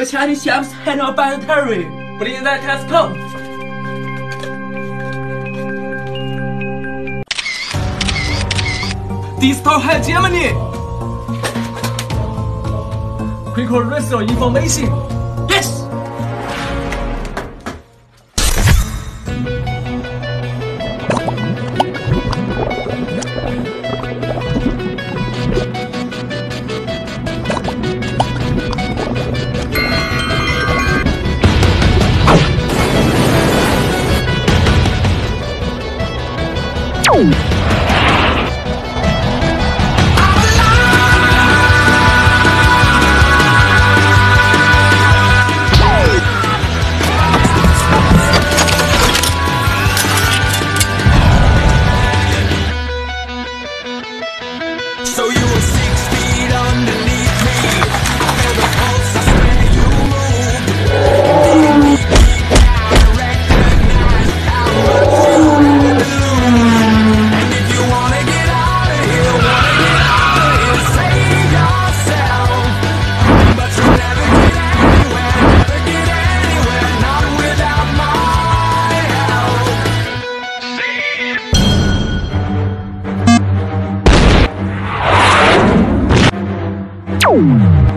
The Chinese ships handled by the Terry. Please let us come. Distal Germany. Quick receive information. Música Woo!